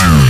Wow.